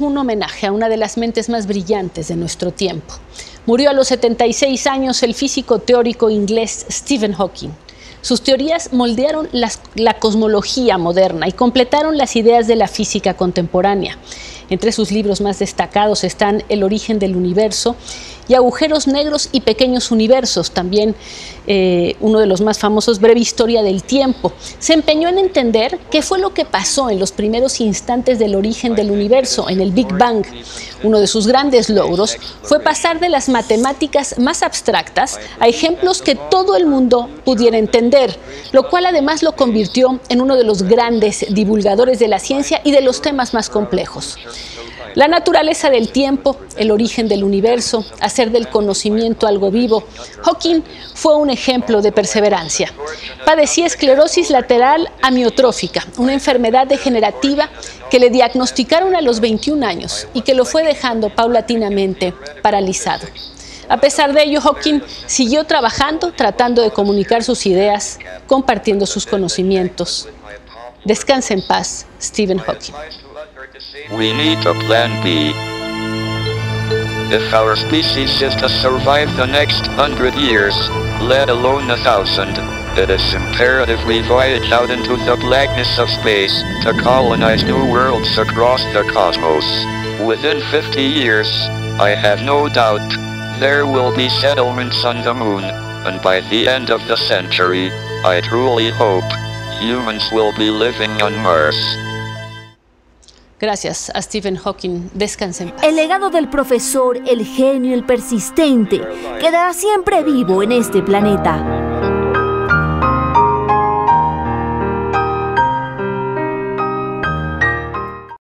un homenaje a una de las mentes más brillantes de nuestro tiempo. Murió a los 76 años el físico teórico inglés Stephen Hawking. Sus teorías moldearon la cosmología moderna y completaron las ideas de la física contemporánea. Entre sus libros más destacados están El origen del universo y Agujeros negros y pequeños universos, también eh, uno de los más famosos, Breve Historia del Tiempo. Se empeñó en entender qué fue lo que pasó en los primeros instantes del origen del universo, en el Big Bang. Uno de sus grandes logros fue pasar de las matemáticas más abstractas a ejemplos que todo el mundo pudiera entender, lo cual además lo convirtió en uno de los grandes divulgadores de la ciencia y de los temas más complejos. La naturaleza del tiempo, el origen del universo, hacer del conocimiento algo vivo. Hawking fue un ejemplo de perseverancia. Padecía esclerosis lateral amiotrófica, una enfermedad degenerativa que le diagnosticaron a los 21 años y que lo fue dejando paulatinamente paralizado. A pesar de ello, Hawking siguió trabajando, tratando de comunicar sus ideas, compartiendo sus conocimientos. Descanse en paz, Stephen Hawking. If our species is to survive the next hundred years, let alone a thousand, it is imperative we voyage out into the blackness of space to colonize new worlds across the cosmos. Within 50 years, I have no doubt, there will be settlements on the moon, and by the end of the century, I truly hope, humans will be living on Mars. Gracias a Stephen Hawking. Descansen. El legado del profesor, el genio, el persistente, quedará siempre vivo en este planeta.